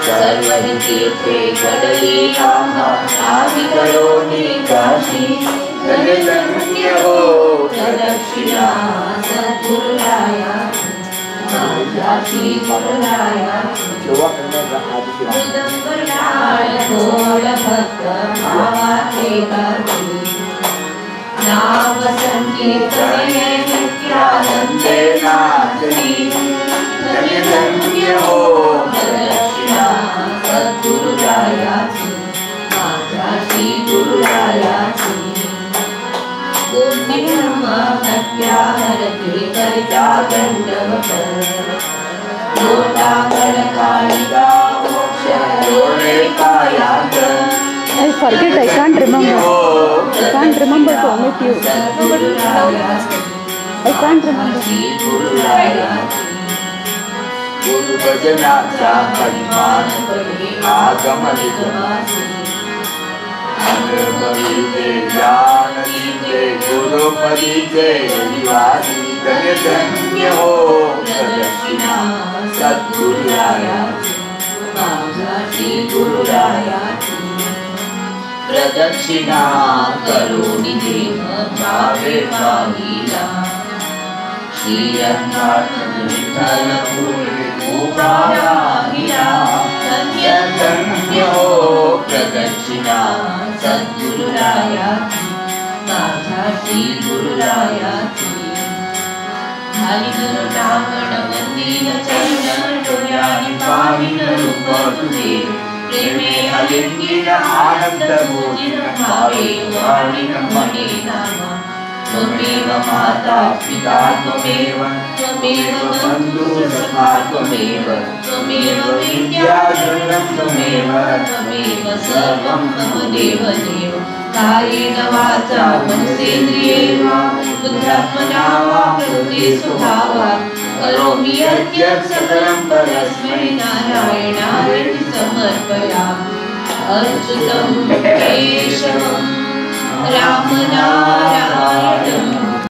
पुण्याचाराची सर्व तीर्थे घडली आम्हा आम्ही करोनी काशी हो प्रदक्षिणा सद्गुरुराया माझ्या श्री गुरुराया मृदंगराय थोड भक्त भावाचे गाती नाम संकीर्तने नित्यानंदे सद्गुरुरायाची माझ्या गुरुरायाची कोणी हत्या हरते करता दंडवत लोटाकर काळिका मोक्ष लोळे कायात I forget, I can't remember. I can't remember to omit you. I can't remember. भजनाचा परिमान करी आगमनिक अनुभवीचे ज्ञान दीचे गुरुपदीचे निवासी धन्य धन्य हो प्रदक्षिणा सद्गुरुरायाची माझ्या श्री गुरुरायाची प्रदक्षिणा करुणी देह भावे पाहिला श्री अनाथ विठ्ठल दक्षिणा सद्गुरुरायाति माता श्रीगुरुरायाति हरिगुरुरावणवन्दिन चरणोयानि पाविनरूपदुरे प्रेमे अलिङ्गिन आनन्दमोदिन भावे वाणिनमणे नामा त्वमेव माता पिता त्वमेव त्वमेव बन्धु सखा त्वमेव। त्वमेव विद्याधरं त्वमेव त्वमेव सर्वं मम देव देव कायेन वाचा मनसेन्द्रियेण बुद्ध्यात्मना वा प्रकृति स्वभावात् करोमि यद्यत् सकलं परस्मै नारायणाय समर्पयामि। अच्युतं Ram Narayana